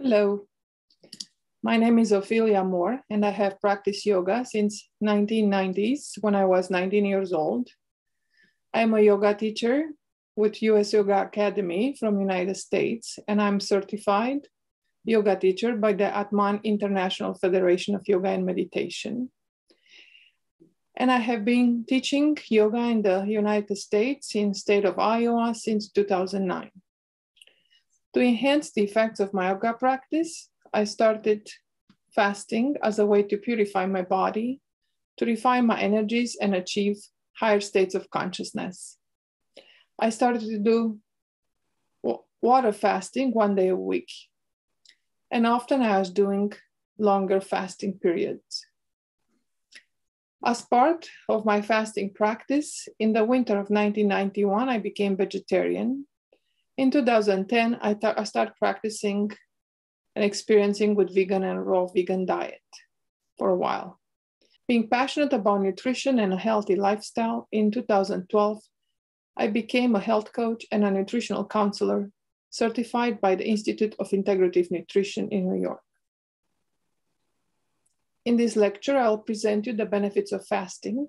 Hello, my name is Ofelia Mohr, and I have practiced yoga since 1990s when I was 19 years old. I am a yoga teacher with US Yoga Academy from United States, and I'm certified yoga teacher by the Atman International Federation of Yoga and Meditation. And I have been teaching yoga in the United States in state of Iowa since 2009. To enhance the effects of my yoga practice, I started fasting as a way to purify my body, to refine my energies and achieve higher states of consciousness. I started to do water fasting one day a week. And often I was doing longer fasting periods. As part of my fasting practice, in the winter of 1991, I became vegetarian. In 2010, I, I started practicing and experiencing with vegan and raw vegan diet for a while. Being passionate about nutrition and a healthy lifestyle, in 2012, I became a health coach and a nutritional counselor certified by the Institute of Integrative Nutrition in New York. In this lecture, I'll present you the benefits of fasting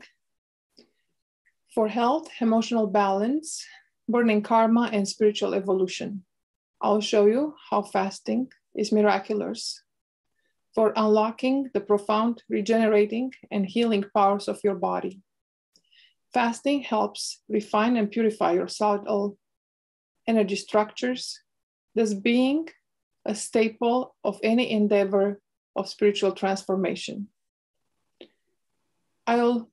for health, emotional balance, burning karma, and spiritual evolution. I'll show you how fasting is miraculous for unlocking the profound regenerating and healing powers of your body. Fasting helps refine and purify your subtle energy structures, thus being a staple of any endeavor of spiritual transformation. I'll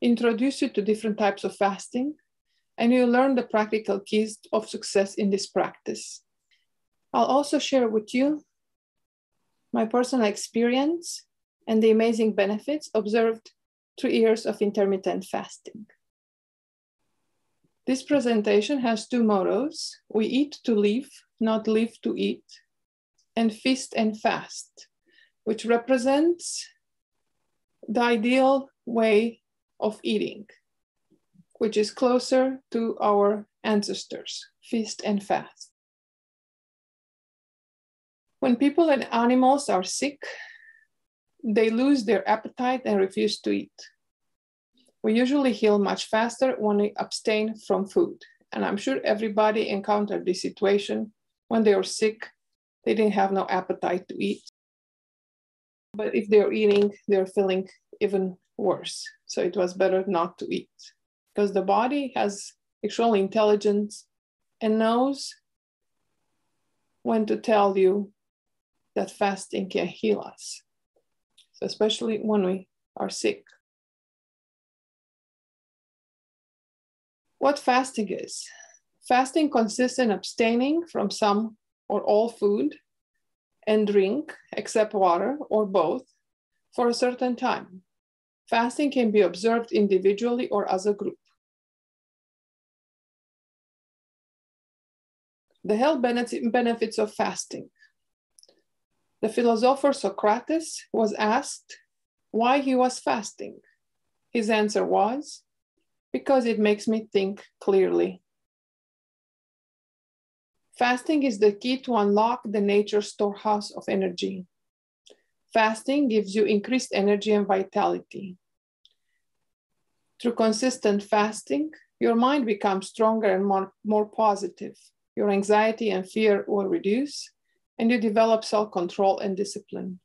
introduce you to different types of fasting, and you'll learn the practical keys of success in this practice. I'll also share with you my personal experience and the amazing benefits observed through years of intermittent fasting. This presentation has two mottos. We eat to live, not live to eat, and feast and fast, which represents the ideal way of eating, which is closer to our ancestors, feast and fast. When people and animals are sick, they lose their appetite and refuse to eat. We usually heal much faster when we abstain from food. And I'm sure everybody encountered this situation when they were sick, they didn't have no appetite to eat. But if they're eating, they're feeling even worse. So it was better not to eat because the body has actual intelligence and knows when to tell you that fasting can heal us, so especially when we are sick. What fasting is? Fasting consists in abstaining from some or all food and drink, except water or both, for a certain time. Fasting can be observed individually or as a group. The health benefits of fasting. The philosopher Socrates was asked why he was fasting. His answer was, because it makes me think clearly. Fasting is the key to unlock the nature storehouse of energy. Fasting gives you increased energy and vitality. Through consistent fasting, your mind becomes stronger and more, more positive. Your anxiety and fear will reduce, and you develop self control and discipline.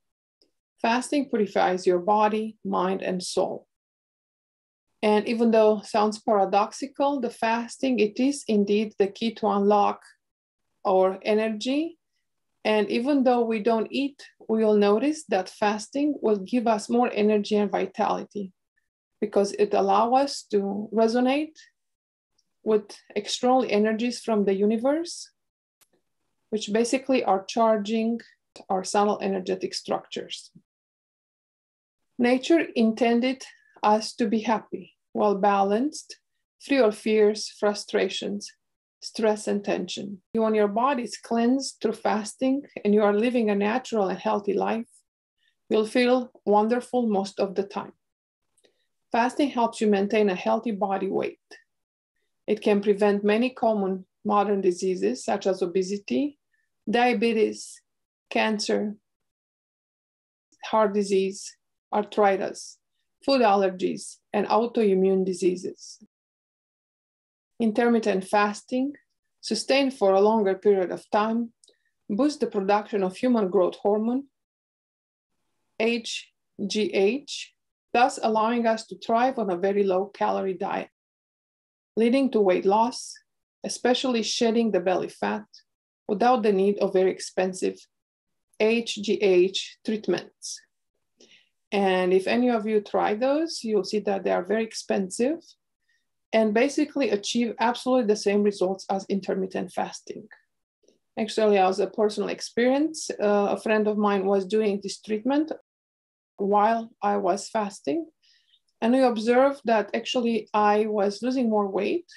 Fasting purifies your body, mind, and soul. And even though sounds paradoxical, the fasting, it is indeed the key to unlock our energy. And even though we don't eat, we will notice that fasting will give us more energy and vitality because it allows us to resonate with external energies from the universe which basically are charging our subtle energetic structures. Nature intended us to be happy, well balanced, free of fears, frustrations, stress, and tension. When your body is cleansed through fasting and you are living a natural and healthy life, you'll feel wonderful most of the time. Fasting helps you maintain a healthy body weight. It can prevent many common modern diseases such as obesity, diabetes, cancer, heart disease, arthritis, food allergies, and autoimmune diseases. Intermittent fasting, sustained for a longer period of time, boosts the production of human growth hormone, HGH, thus allowing us to thrive on a very low calorie diet, leading to weight loss, especially shedding the belly fat without the need of very expensive HGH treatments. And if any of you try those, you'll see that they are very expensive and basically achieve absolutely the same results as intermittent fasting. Actually, as a personal experience, uh, a friend of mine was doing this treatment while I was fasting. And we observed that actually I was losing more weight,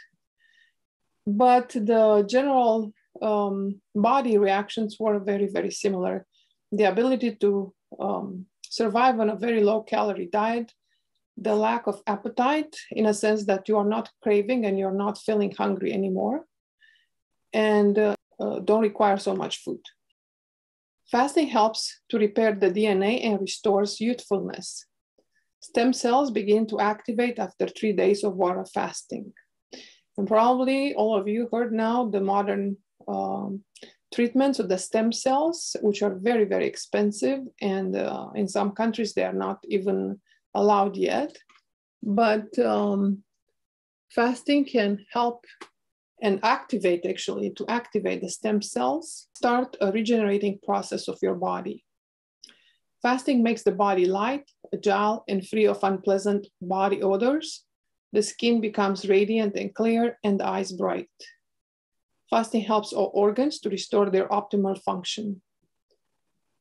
but the general um, body reactions were very, very similar. The ability to um, survive on a very low calorie diet, the lack of appetite in a sense that you are not craving and you're not feeling hungry anymore, and uh, uh, don't require so much food. Fasting helps to repair the DNA and restores youthfulness. Stem cells begin to activate after three days of water fasting. And probably all of you heard now the modern um, treatments of the stem cells, which are very, very expensive. And uh, in some countries, they are not even allowed yet. But um, fasting can help and activate actually to activate the stem cells, start a regenerating process of your body. Fasting makes the body light, agile, and free of unpleasant body odors. The skin becomes radiant and clear, and the eyes bright. Fasting helps all organs to restore their optimal function.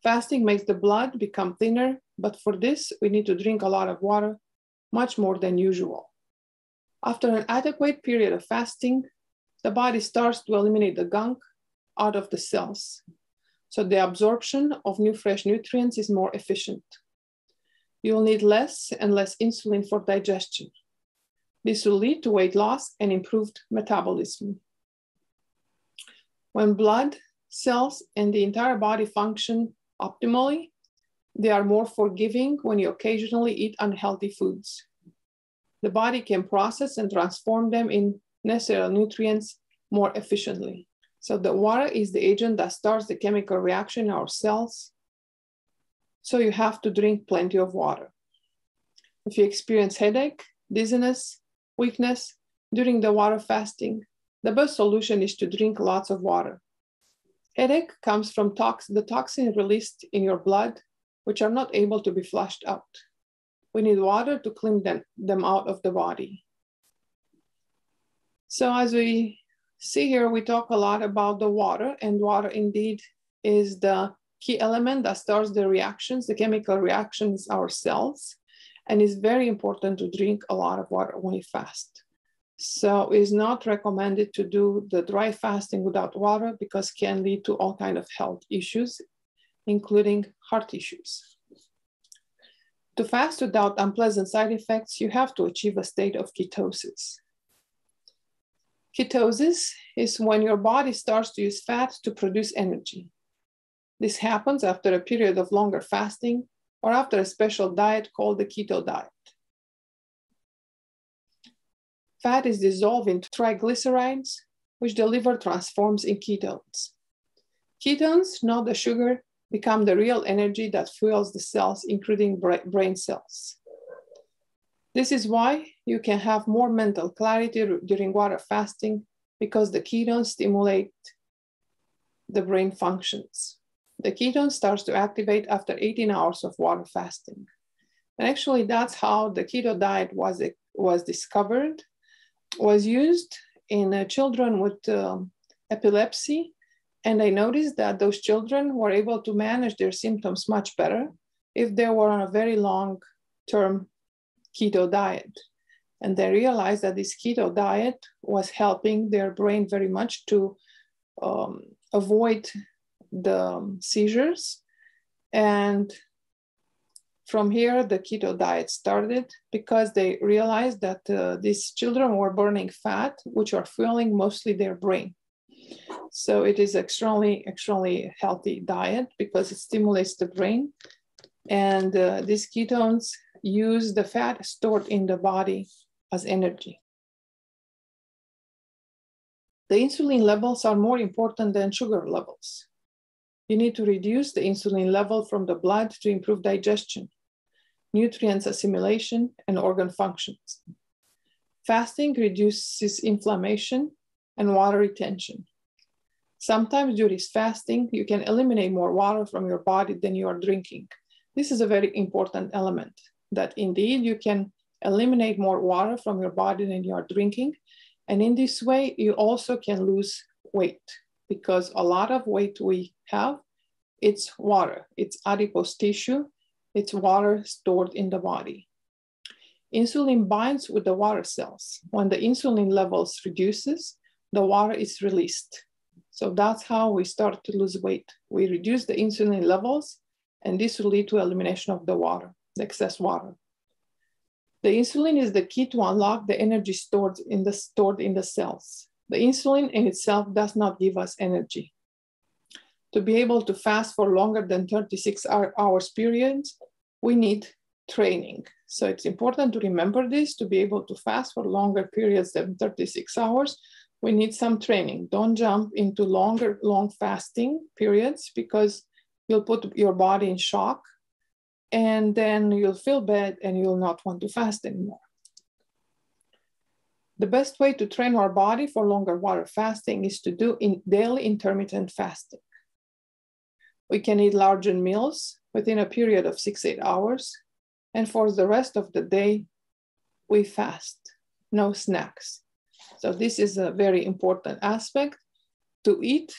Fasting makes the blood become thinner, but for this, we need to drink a lot of water, much more than usual. After an adequate period of fasting, the body starts to eliminate the gunk out of the cells. So the absorption of new fresh nutrients is more efficient. You will need less and less insulin for digestion. This will lead to weight loss and improved metabolism. When blood, cells, and the entire body function optimally, they are more forgiving when you occasionally eat unhealthy foods. The body can process and transform them in necessary nutrients more efficiently. So the water is the agent that starts the chemical reaction in our cells. So you have to drink plenty of water. If you experience headache, dizziness, weakness during the water fasting, the best solution is to drink lots of water. Headache comes from tox the toxin released in your blood, which are not able to be flushed out. We need water to clean them, them out of the body. So as we see here, we talk a lot about the water and water indeed is the key element that starts the reactions, the chemical reactions our cells. And it's very important to drink a lot of water when you fast. So it's not recommended to do the dry fasting without water because can lead to all kind of health issues, including heart issues. To fast without unpleasant side effects, you have to achieve a state of ketosis. Ketosis is when your body starts to use fat to produce energy. This happens after a period of longer fasting or after a special diet called the keto diet. Fat is dissolved into triglycerides, which the liver transforms in ketones. Ketones, not the sugar, become the real energy that fuels the cells, including brain cells. This is why you can have more mental clarity during water fasting because the ketones stimulate the brain functions. The ketone starts to activate after 18 hours of water fasting. And actually that's how the keto diet was, was discovered, was used in uh, children with um, epilepsy. And I noticed that those children were able to manage their symptoms much better if they were on a very long term keto diet. And they realized that this keto diet was helping their brain very much to um, avoid the seizures. And from here, the keto diet started because they realized that uh, these children were burning fat, which are fueling mostly their brain. So it is extremely, extremely healthy diet because it stimulates the brain. And uh, these ketones use the fat stored in the body as energy. The insulin levels are more important than sugar levels. You need to reduce the insulin level from the blood to improve digestion, nutrients assimilation, and organ functions. Fasting reduces inflammation and water retention. Sometimes during fasting, you can eliminate more water from your body than you are drinking. This is a very important element that indeed you can eliminate more water from your body than you are drinking. And in this way, you also can lose weight because a lot of weight we have, it's water, it's adipose tissue, it's water stored in the body. Insulin binds with the water cells. When the insulin levels reduces, the water is released. So that's how we start to lose weight. We reduce the insulin levels, and this will lead to elimination of the water, the excess water. The insulin is the key to unlock the energy stored in the, stored in the cells. The insulin in itself does not give us energy. To be able to fast for longer than 36 hours periods, we need training. So it's important to remember this, to be able to fast for longer periods than 36 hours, we need some training. Don't jump into longer, long fasting periods because you'll put your body in shock and then you'll feel bad and you'll not want to fast anymore. The best way to train our body for longer water fasting is to do in daily intermittent fasting. We can eat larger meals within a period of six, eight hours. And for the rest of the day, we fast, no snacks. So this is a very important aspect to eat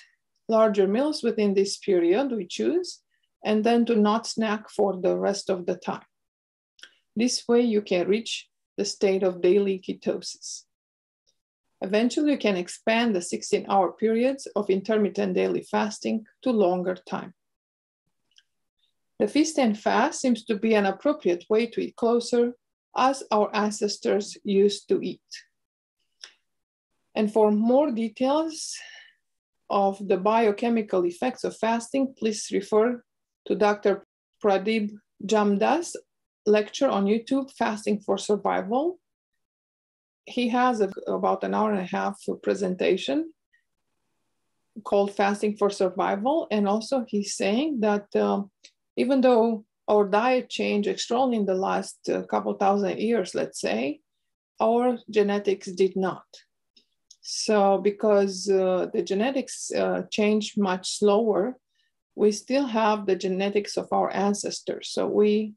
larger meals within this period we choose, and then to not snack for the rest of the time. This way you can reach the state of daily ketosis. Eventually you can expand the 16 hour periods of intermittent daily fasting to longer time. The feast and fast seems to be an appropriate way to eat closer as our ancestors used to eat. And for more details of the biochemical effects of fasting, please refer to Dr. Pradip Jamnadas lecture on YouTube, Fasting for Survival. He has a, about an hour and a half presentation called Fasting for Survival. And also he's saying that uh, even though our diet changed extremely in the last uh, couple thousand years, let's say, our genetics did not. So because uh, the genetics uh, change much slower, we still have the genetics of our ancestors. So we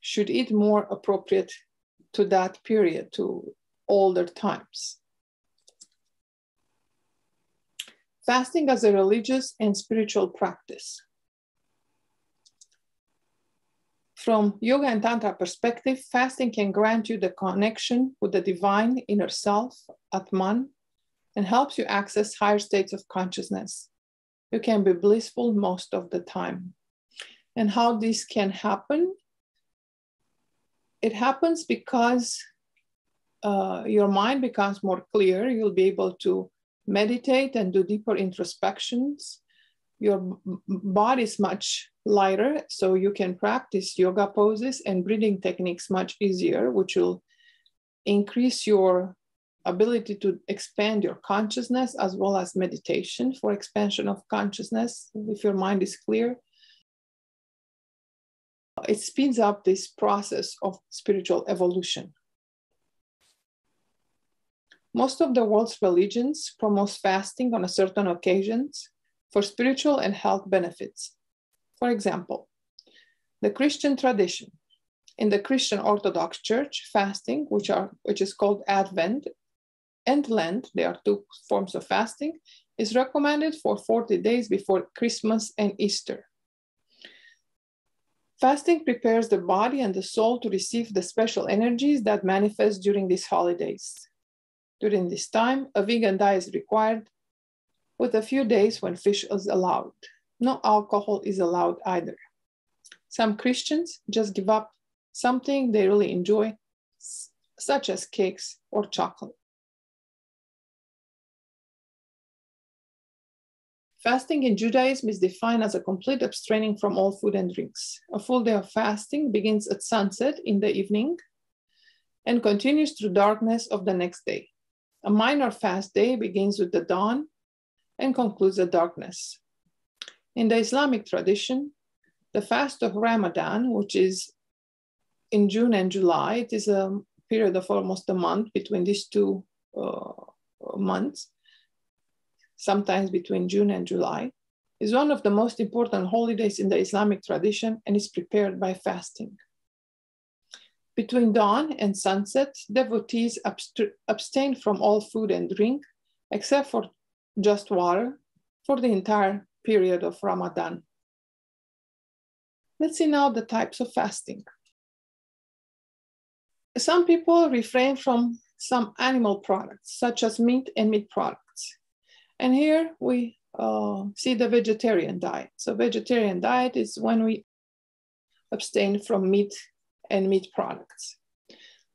should eat more appropriate to that period, to older times. Fasting as a religious and spiritual practice. From yoga and tantra perspective, fasting can grant you the connection with the divine inner self, Atman, and helps you access higher states of consciousness. You can be blissful most of the time. And how this can happen? It happens because uh, your mind becomes more clear. You'll be able to meditate and do deeper introspections. Your body is much lighter, so you can practice yoga poses and breathing techniques much easier, which will increase your ability to expand your consciousness as well as meditation for expansion of consciousness if your mind is clear. It speeds up this process of spiritual evolution. Most of the world's religions promote fasting on certain occasions for spiritual and health benefits. For example, the Christian tradition. In the Christian Orthodox Church, fasting, which, are, which is called Advent and Lent, there are two forms of fasting, is recommended for 40 days before Christmas and Easter. Fasting prepares the body and the soul to receive the special energies that manifest during these holidays. During this time, a vegan diet is required, with a few days when fish is allowed no alcohol is allowed either. Some Christians just give up something they really enjoy, such as cakes or chocolate. Fasting in Judaism is defined as a complete abstaining from all food and drinks. A full day of fasting begins at sunset in the evening and continues through darkness of the next day. A minor fast day begins with the dawn and concludes at darkness. In the Islamic tradition, the fast of Ramadan, which is in June and July, it is a period of almost a month between these two uh, months, sometimes between June and July, is one of the most important holidays in the Islamic tradition and is prepared by fasting. Between dawn and sunset, devotees abstain from all food and drink, except for just water, for the entire period of Ramadan. Let's see now the types of fasting. Some people refrain from some animal products, such as meat and meat products. And here we uh, see the vegetarian diet. So vegetarian diet is when we abstain from meat and meat products.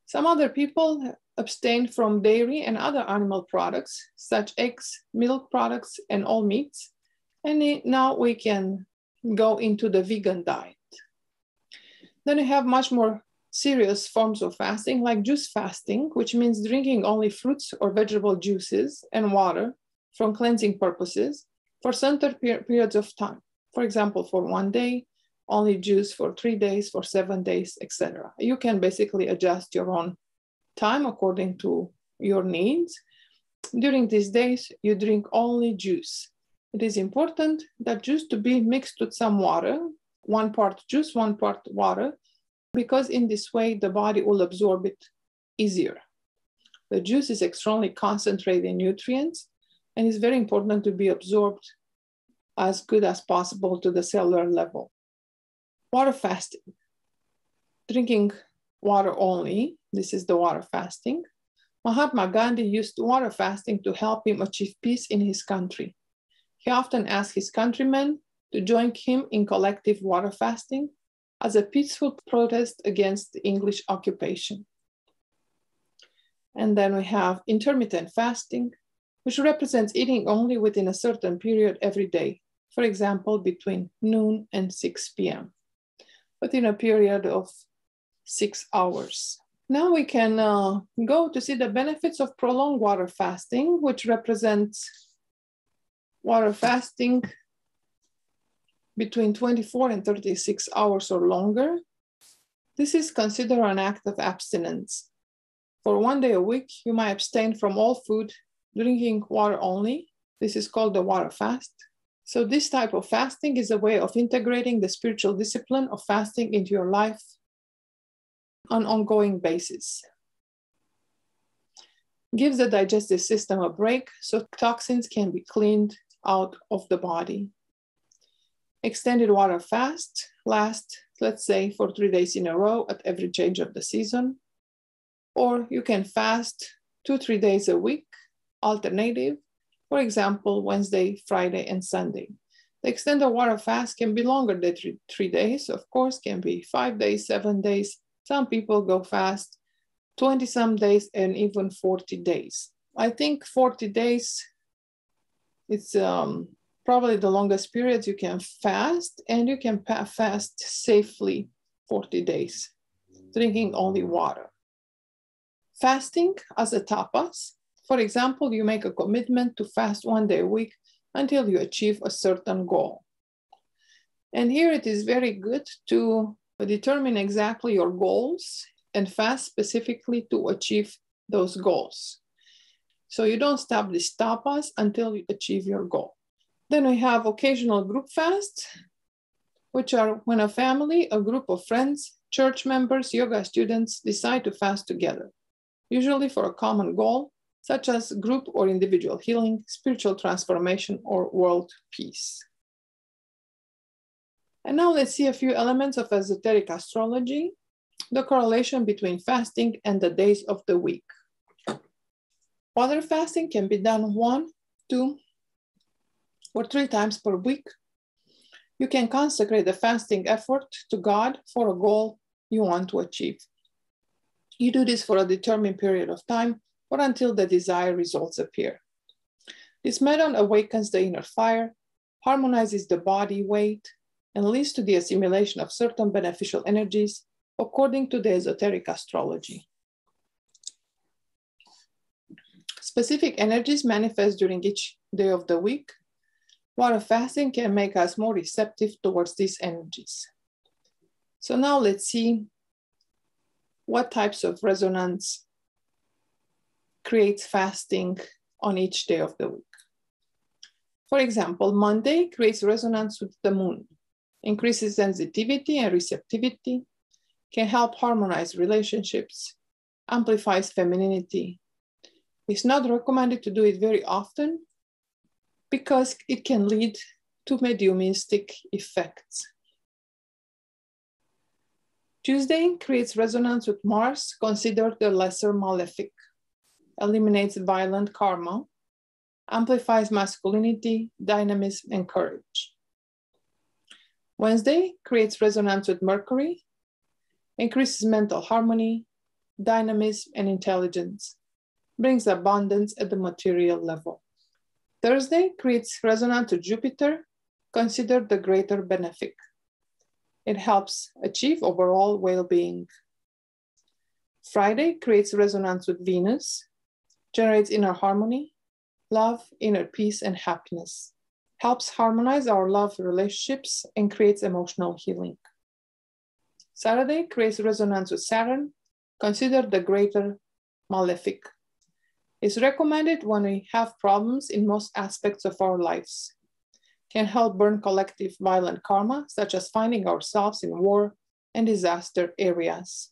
Some other people abstain from dairy and other animal products, such eggs, milk products, and all meats. And now we can go into the vegan diet. Then we have much more serious forms of fasting, like juice fasting, which means drinking only fruits or vegetable juices and water from cleansing purposes for certain per periods of time. For example, for one day, only juice for three days, for seven days, etc. You can basically adjust your own time according to your needs. During these days, you drink only juice. It is important that juice to be mixed with some water, one part juice, one part water, because in this way, the body will absorb it easier. The juice is extremely concentrated in nutrients and it's very important to be absorbed as good as possible to the cellular level. Water fasting, drinking water only. This is the water fasting. Mahatma Gandhi used water fasting to help him achieve peace in his country. He often asked his countrymen to join him in collective water fasting as a peaceful protest against the English occupation. And then we have intermittent fasting, which represents eating only within a certain period every day, for example, between noon and 6 p.m., within a period of six hours. Now we can uh, go to see the benefits of prolonged water fasting, which represents water fasting between 24 and 36 hours or longer. This is considered an act of abstinence. For one day a week, you might abstain from all food, drinking water only. This is called the water fast. So this type of fasting is a way of integrating the spiritual discipline of fasting into your life on ongoing basis. Gives the digestive system a break so toxins can be cleaned out of the body. Extended water fast lasts, let's say, for three days in a row at every change of the season. Or you can fast two, three days a week, alternative, for example, Wednesday, Friday, and Sunday. The extended water fast can be longer than three, three days, of course, can be five days, seven days. Some people go fast 20 some days and even 40 days. I think 40 days, it's um, probably the longest period you can fast and you can fast safely 40 days, drinking only water. Fasting as a tapas for example, you make a commitment to fast one day a week until you achieve a certain goal. And here it is very good to determine exactly your goals and fast specifically to achieve those goals. So you don't stop the tapas until you achieve your goal. Then we have occasional group fasts, which are when a family, a group of friends, church members, yoga students decide to fast together, usually for a common goal such as group or individual healing, spiritual transformation, or world peace. And now let's see a few elements of esoteric astrology, the correlation between fasting and the days of the week. Water fasting can be done one, two, or three times per week. You can consecrate the fasting effort to God for a goal you want to achieve. You do this for a determined period of time or until the desired results appear. This method awakens the inner fire harmonizes the body weight, and leads to the assimilation of certain beneficial energies according to the esoteric astrology. Specific energies manifest during each day of the week. while fasting can make us more receptive towards these energies. So now let's see what types of resonance creates fasting on each day of the week. For example, Monday creates resonance with the moon, increases sensitivity and receptivity, can help harmonize relationships, amplifies femininity. It's not recommended to do it very often because it can lead to mediumistic effects. Tuesday creates resonance with Mars, considered the lesser malefic, eliminates violent karma, amplifies masculinity, dynamism, and courage. Wednesday creates resonance with Mercury, increases mental harmony, dynamism, and intelligence, brings abundance at the material level. Thursday creates resonance with Jupiter, considered the greater benefic. It helps achieve overall well-being. Friday creates resonance with Venus, generates inner harmony, love, inner peace, and happiness, helps harmonize our love relationships, and creates emotional healing. Saturday creates resonance with Saturn, considered the greater malefic. It's recommended when we have problems in most aspects of our lives. Can help burn collective violent karma, such as finding ourselves in war and disaster areas.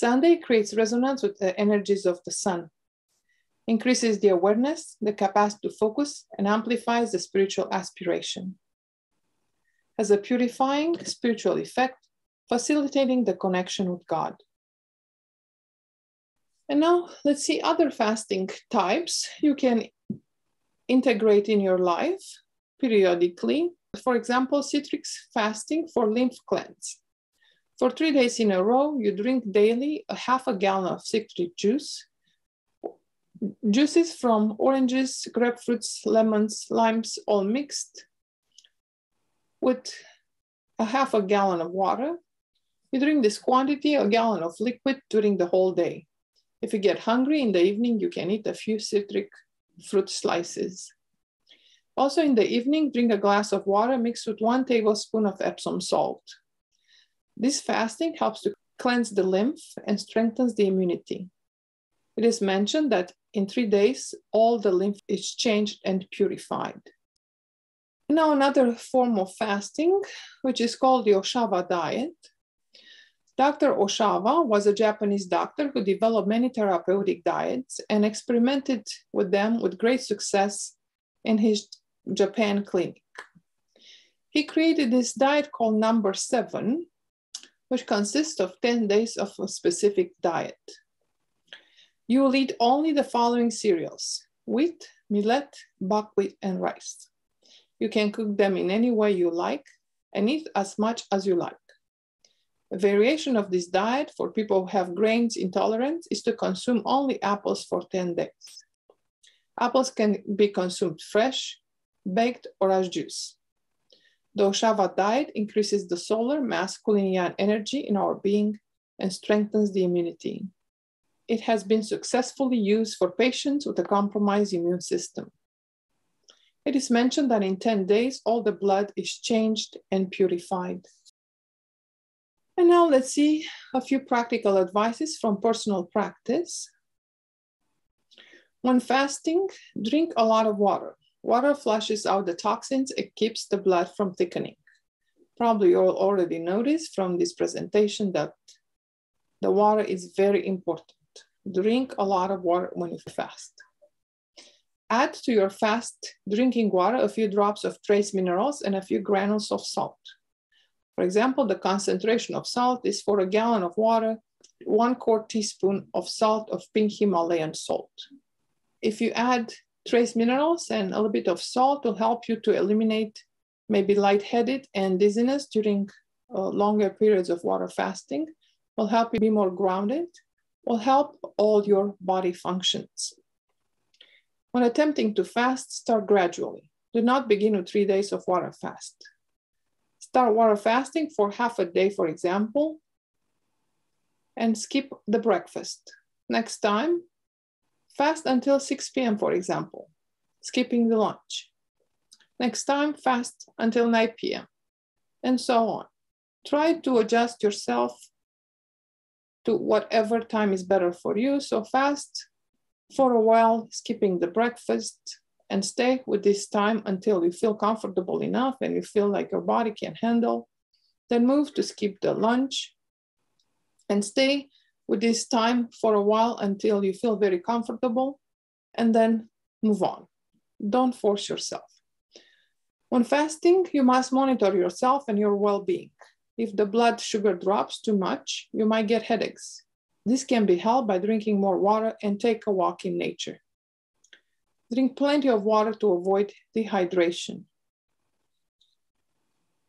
Sunday creates resonance with the energies of the sun, increases the awareness, the capacity to focus, and amplifies the spiritual aspiration. Has a purifying spiritual effect, facilitating the connection with God. And now let's see other fasting types you can integrate in your life periodically. For example, citrix fasting for lymph cleanse. For three days in a row, you drink daily a half a gallon of citric juice juices from oranges, grapefruits, lemons, limes, all mixed with a half a gallon of water. You drink this quantity, a gallon of liquid during the whole day. If you get hungry in the evening, you can eat a few citric fruit slices. Also in the evening, drink a glass of water mixed with one tablespoon of Epsom salt. This fasting helps to cleanse the lymph and strengthens the immunity. It is mentioned that in three days, all the lymph is changed and purified. Now another form of fasting, which is called the Ohsawa diet. Dr. Ohsawa was a Japanese doctor who developed many therapeutic diets and experimented with them with great success in his Japan clinic. He created this diet called number seven, which consists of 10 days of a specific diet. You will eat only the following cereals, wheat, millet, buckwheat, and rice. You can cook them in any way you like and eat as much as you like. A variation of this diet for people who have grains intolerance is to consume only apples for 10 days. Apples can be consumed fresh, baked, or as juice. The Ohsawa diet increases the solar masculine yang energy in our being and strengthens the immunity it has been successfully used for patients with a compromised immune system. It is mentioned that in 10 days, all the blood is changed and purified. And now let's see a few practical advices from personal practice. When fasting, drink a lot of water. Water flushes out the toxins, it keeps the blood from thickening. Probably you all already noticed from this presentation that the water is very important. Drink a lot of water when you fast. Add to your fast drinking water a few drops of trace minerals and a few granules of salt. For example, the concentration of salt is for a gallon of water, one quart teaspoon of salt of pink Himalayan salt. If you add trace minerals and a little bit of salt will help you to eliminate maybe lightheaded and dizziness during uh, longer periods of water fasting, will help you be more grounded will help all your body functions. When attempting to fast, start gradually. Do not begin with three days of water fast. Start water fasting for half a day, for example, and skip the breakfast. Next time, fast until 6 p.m., for example, skipping the lunch. Next time, fast until 9 p.m., and so on. Try to adjust yourself to whatever time is better for you. So fast for a while, skipping the breakfast, and stay with this time until you feel comfortable enough and you feel like your body can handle. Then move to skip the lunch and stay with this time for a while until you feel very comfortable and then move on. Don't force yourself. When fasting, you must monitor yourself and your well being. If the blood sugar drops too much, you might get headaches. This can be helped by drinking more water and take a walk in nature. Drink plenty of water to avoid dehydration.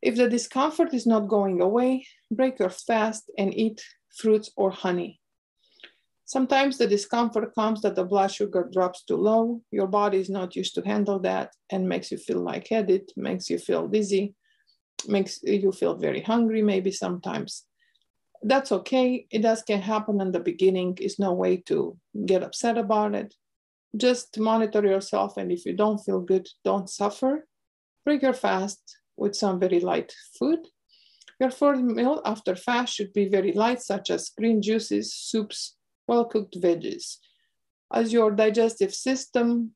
If the discomfort is not going away, break your fast and eat fruits or honey. Sometimes the discomfort comes that the blood sugar drops too low. Your body is not used to handle that and makes you feel lightheaded, makes you feel dizzy, makes you feel very hungry, maybe sometimes. That's okay. It does can happen in the beginning. It's no way to get upset about it. Just monitor yourself, and if you don't feel good, don't suffer. Break your fast with some very light food. Your first meal after fast should be very light, such as green juices, soups, well-cooked veggies. As your digestive system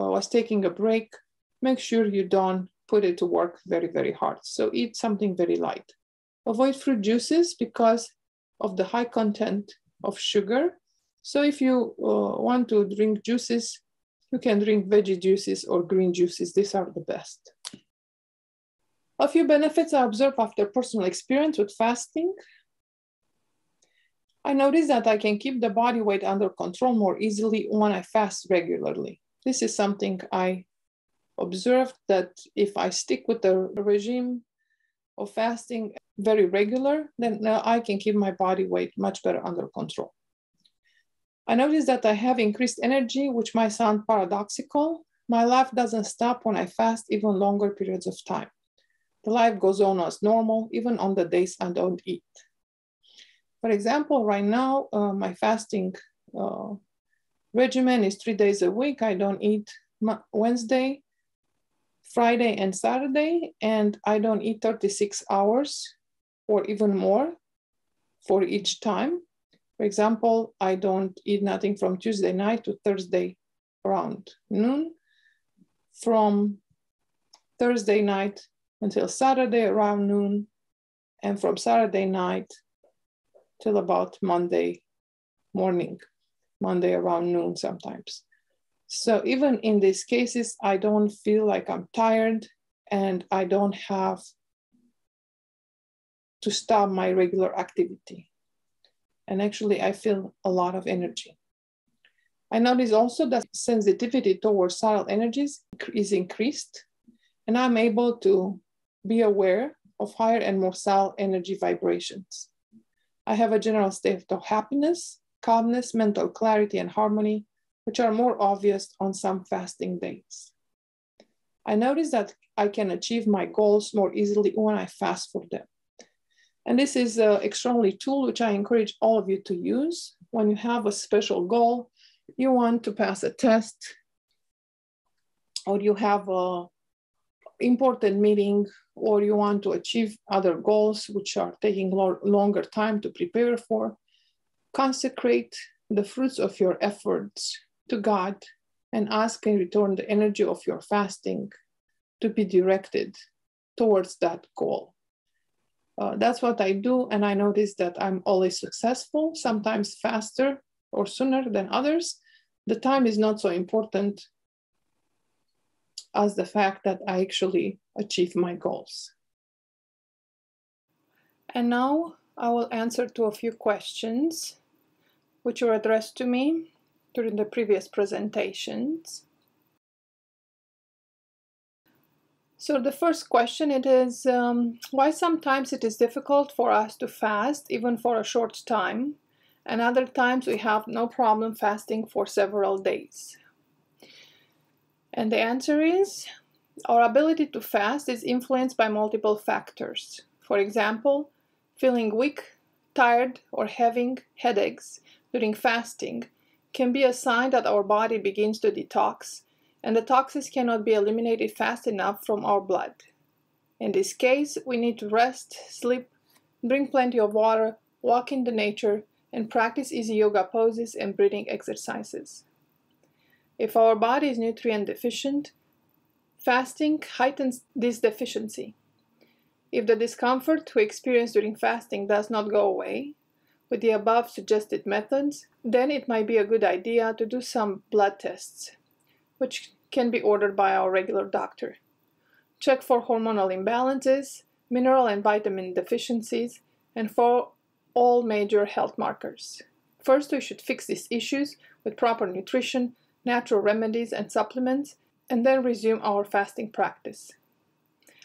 uh, was taking a break, make sure you don't put it to work very, very hard. So eat something very light. Avoid fruit juices because of the high content of sugar. So if you uh, want to drink juices, you can drink veggie juices or green juices. These are the best. A few benefits I observed after personal experience with fasting. I noticed that I can keep the body weight under control more easily when I fast regularly. This is something I observed that if I stick with the regime of fasting very regular, then uh, I can keep my body weight much better under control. I noticed that I have increased energy, which might sound paradoxical. My life doesn't stop when I fast even longer periods of time. The life goes on as normal, even on the days I don't eat. For example, right now, uh, my fasting uh, regimen is three days a week. I don't eat Wednesday, Friday, and Saturday, and I don't eat 36 hours or even more for each time. For example, I don't eat nothing from Tuesday night to Thursday around noon, from Thursday night until Saturday around noon, and from Saturday night till about Monday morning, Monday around noon sometimes. So even in these cases, I don't feel like I'm tired and I don't have to stop my regular activity. And actually, I feel a lot of energy. I notice also that sensitivity towards subtle energies is increased, and I'm able to be aware of higher and more subtle energy vibrations. I have a general state of happiness, calmness, mental clarity, and harmony, which are more obvious on some fasting days. I notice that I can achieve my goals more easily when I fast for them. And this is an extremely tool which I encourage all of you to use. When you have a special goal, you want to pass a test, or you have a important meeting or you want to achieve other goals which are taking lo longer time to prepare for, consecrate the fruits of your efforts to God and ask in return the energy of your fasting to be directed towards that goal. Uh, that's what I do, and I notice that I'm always successful, sometimes faster or sooner than others. The time is not so important as the fact that I actually achieve my goals. And now I will answer to a few questions which were addressed to me during the previous presentations. So the first question it is um, why sometimes it is difficult for us to fast even for a short time and other times we have no problem fasting for several days. And the answer is our ability to fast is influenced by multiple factors. For example, feeling weak, tired, or having headaches during fasting can be a sign that our body begins to detox and the toxins cannot be eliminated fast enough from our blood. In this case, we need to rest, sleep, drink plenty of water, walk in the nature, and practice easy yoga poses and breathing exercises. If our body is nutrient deficient, fasting heightens this deficiency. If the discomfort we experience during fasting does not go away with the above suggested methods, then it might be a good idea to do some blood tests, which can be ordered by our regular doctor. Check for hormonal imbalances, mineral and vitamin deficiencies, and for all major health markers. First, we should fix these issues with proper nutrition, natural remedies, and supplements, and then resume our fasting practice.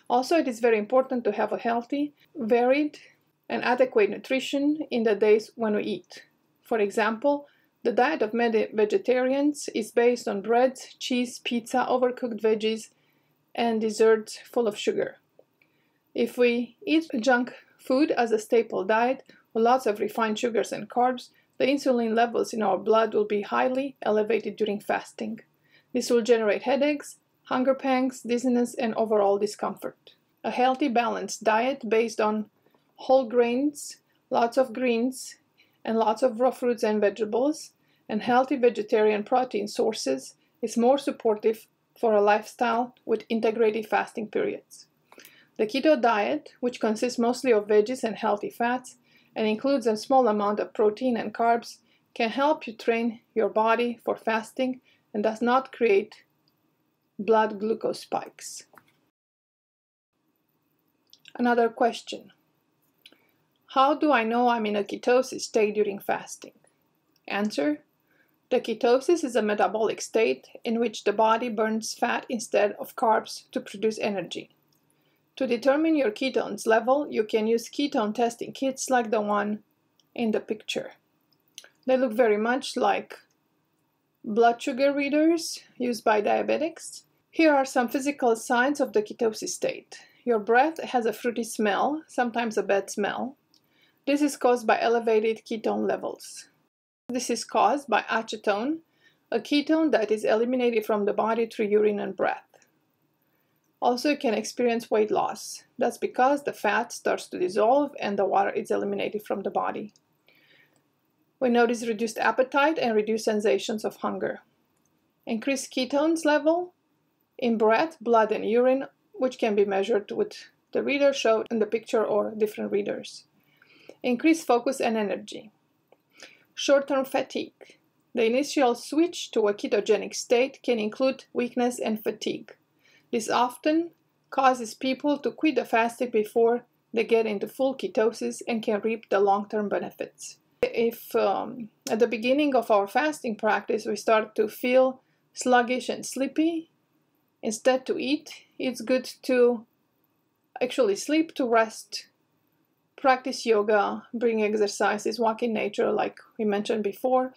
Also, it is very important to have a healthy, varied, and adequate nutrition in the days when we eat. For example, the diet of many vegetarians is based on bread, cheese, pizza, overcooked veggies, and desserts full of sugar. If we eat junk food as a staple diet with lots of refined sugars and carbs, the insulin levels in our blood will be highly elevated during fasting. This will generate headaches, hunger pangs, dizziness, and overall discomfort. A healthy, balanced diet based on whole grains, lots of greens, and lots of raw fruits and vegetables, and healthy vegetarian protein sources is more supportive for a lifestyle with integrated fasting periods. The keto diet, which consists mostly of veggies and healthy fats, and includes a small amount of protein and carbs, can help you train your body for fasting and does not create blood glucose spikes. Another question how do I know I'm in a ketosis state during fasting? Answer The ketosis is a metabolic state in which the body burns fat instead of carbs to produce energy. To determine your ketones level, you can use ketone testing kits like the one in the picture. They look very much like blood sugar readers used by diabetics. Here are some physical signs of the ketosis state. Your breath has a fruity smell, sometimes a bad smell. This is caused by elevated ketone levels. This is caused by acetone, a ketone that is eliminated from the body through urine and breath. Also, you can experience weight loss. That's because the fat starts to dissolve and the water is eliminated from the body. We notice reduced appetite and reduced sensations of hunger. Increased ketones level in breath, blood, and urine, which can be measured with the reader showed in the picture or different readers increased focus and energy. Short-term fatigue. The initial switch to a ketogenic state can include weakness and fatigue. This often causes people to quit the fasting before they get into full ketosis and can reap the long-term benefits. If um, at the beginning of our fasting practice we start to feel sluggish and sleepy, instead to eat, it's good to actually sleep to rest practice yoga, bring exercises, walk in nature, like we mentioned before,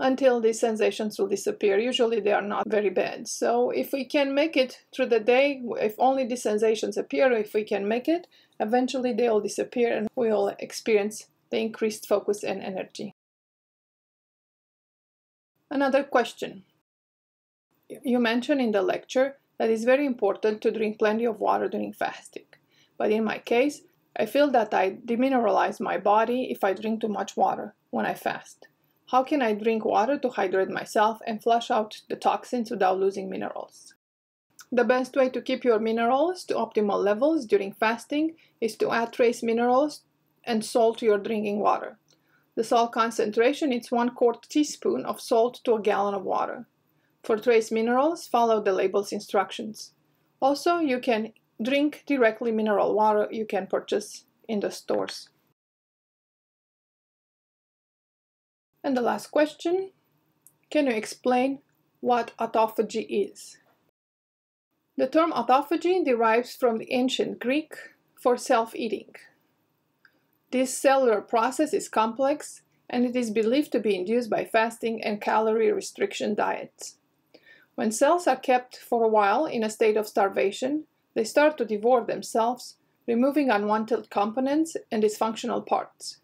until these sensations will disappear. Usually they are not very bad. So if we can make it through the day, if only these sensations appear, if we can make it, eventually they will disappear and we will experience the increased focus and energy. Another question. You mentioned in the lecture that it's very important to drink plenty of water during fasting. But in my case, I feel that I demineralize my body if I drink too much water when I fast. How can I drink water to hydrate myself and flush out the toxins without losing minerals? The best way to keep your minerals to optimal levels during fasting is to add trace minerals and salt to your drinking water. The salt concentration is 1 quart teaspoon of salt to a gallon of water. For trace minerals, follow the label's instructions. Also, you can drink directly mineral water you can purchase in the stores. And the last question, can you explain what autophagy is? The term autophagy derives from the ancient Greek for self-eating. This cellular process is complex and it is believed to be induced by fasting and calorie restriction diets. When cells are kept for a while in a state of starvation, they start to devour themselves, removing unwanted components and dysfunctional parts.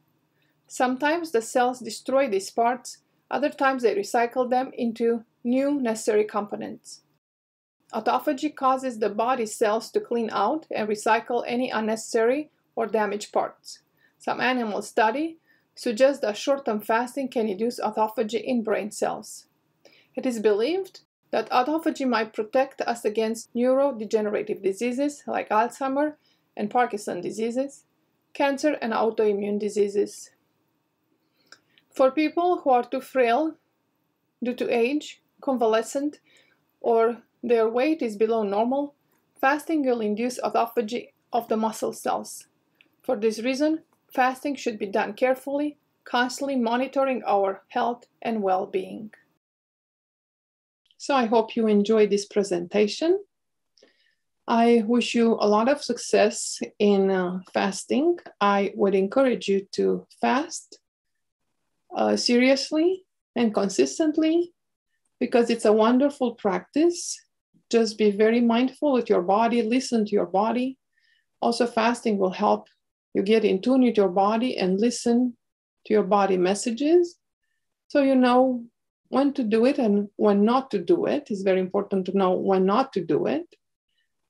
Sometimes the cells destroy these parts, other times they recycle them into new necessary components. Autophagy causes the body cells to clean out and recycle any unnecessary or damaged parts. Some animal study suggests that short-term fasting can induce autophagy in brain cells. It is believed that autophagy might protect us against neurodegenerative diseases like Alzheimer and Parkinson diseases, cancer and autoimmune diseases. For people who are too frail due to age, convalescent, or their weight is below normal, fasting will induce autophagy of the muscle cells. For this reason, fasting should be done carefully, constantly monitoring our health and well-being. So I hope you enjoyed this presentation. I wish you a lot of success in uh, fasting. I would encourage you to fast uh, seriously and consistently because it's a wonderful practice. Just be very mindful with your body, listen to your body. Also, fasting will help you get in tune with your body and listen to your body messages so you know when to do it and when not to do it. It's very important to know when not to do it.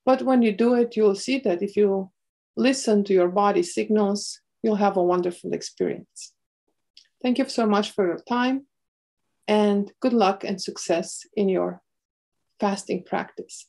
But when you do it, you'll see that if you listen to your body signals, you'll have a wonderful experience. Thank you so much for your time and good luck and success in your fasting practice.